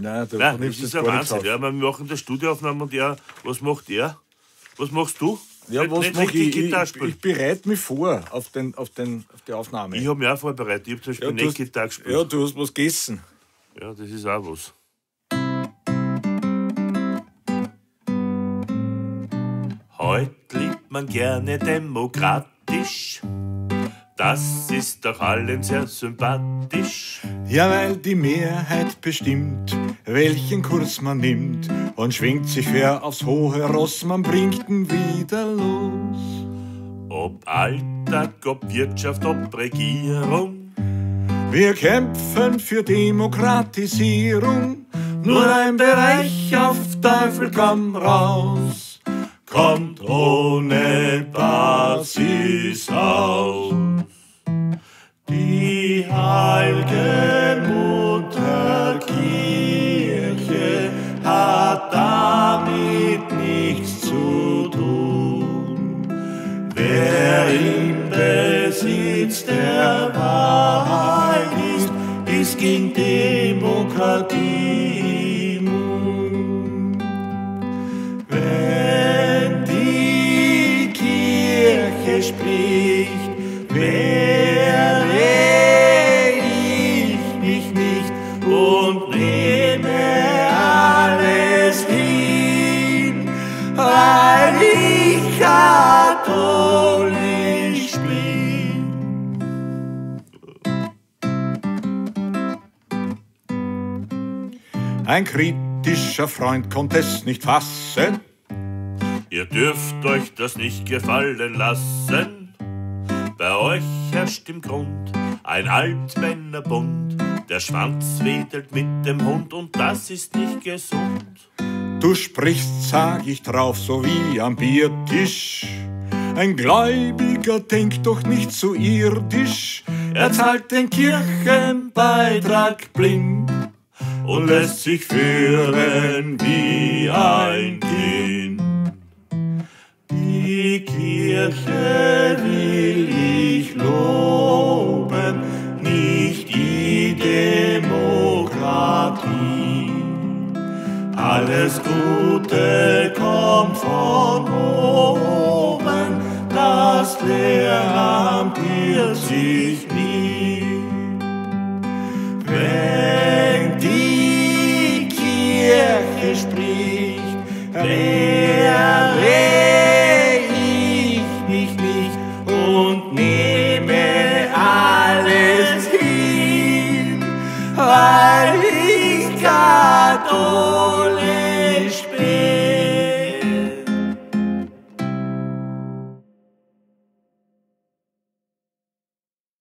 Nein, du Nein, das ist das ein Wahnsinn. Ja, wir machen eine Studioaufnahme und er, was macht er? Was machst du? Ja, Nicht- was nicht mach ich? Ich, ich bereite mich vor auf, den, auf, den, auf die Aufnahme. Ich habe mich auch vorbereitet. Ich habe zum Beispiel Ja, nicht Gitarre gespielt. ja, du hast was gegessen. Ja, das ist auch was. Heute lebt man gerne demokratisch. Das ist doch allen sehr sympathisch. Ja, weil die Mehrheit bestimmt, welchen Kurs man nimmt und schwingt sich wer aufs hohe Ross, man bringt ihn wieder los. Ob Alltag, ob Wirtschaft, ob Regierung. Wir kämpfen für Demokratisierung, nur ein Bereich auf Teufel komm raus, kommt ohne Basis aus. Besitz der Wahrheit ist, ist gegen Demokratie. Wenn die Kirche spricht, wehre ich mich nicht und nehme Ein kritischer Freund konnte es nicht fassen. Ihr dürft euch das nicht gefallen lassen. Bei euch herrscht im Grund ein Altmännerbund. Der Schwanz wedelt mit dem Hund und das ist nicht gesund. Du sprichst, sag ich drauf, so wie am Biertisch. Ein Gläubiger denkt doch nicht so irdisch. Er zahlt den Kirchenbeitrag blind und lässt sich führen wie ein Kind. Die Kirche will ich loben, nicht die Demokratie. Alles Gute kommt von oben, das Lehramt irrt sich nie. spricht, wehre ich mich nicht und nehme alles hin, weil ich katholisch bin.